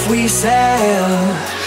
If we sail.